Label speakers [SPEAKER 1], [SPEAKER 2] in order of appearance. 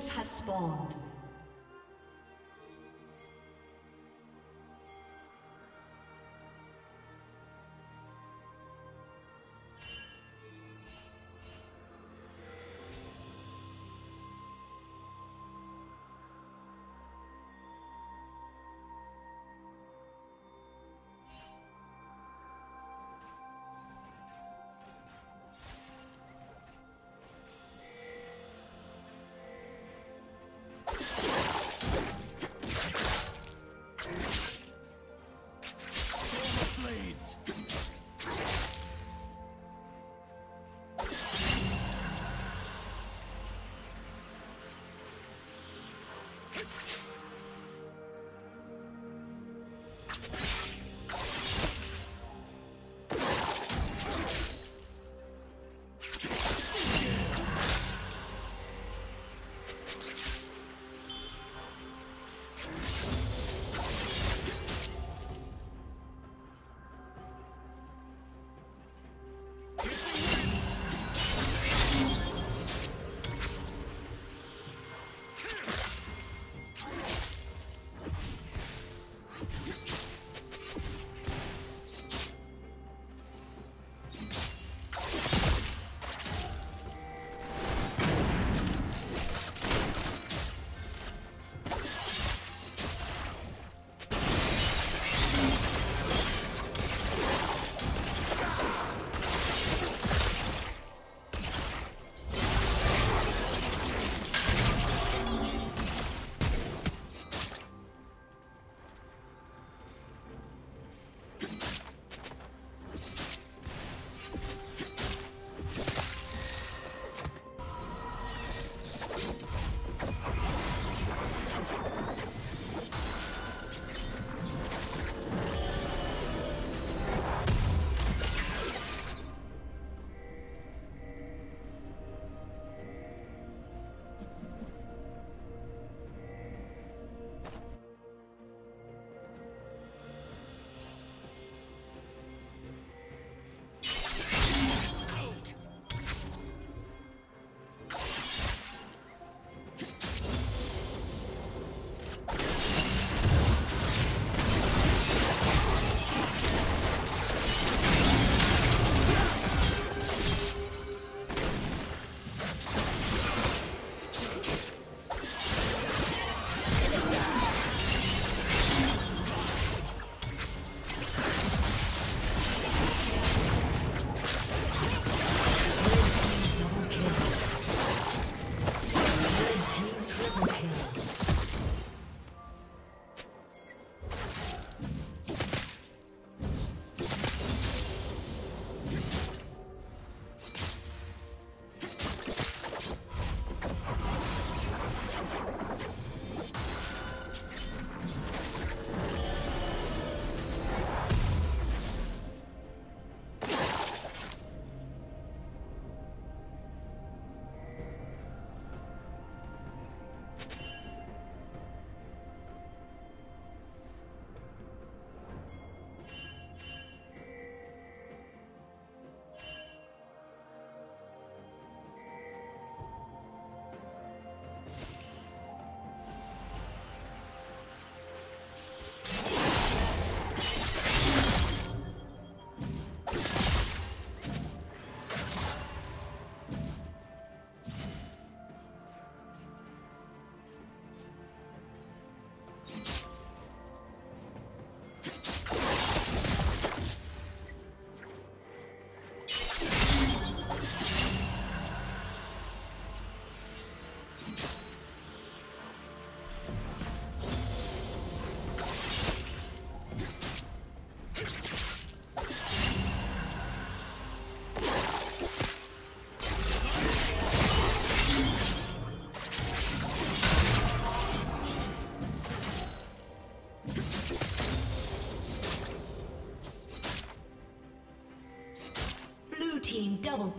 [SPEAKER 1] Heroes have spawned.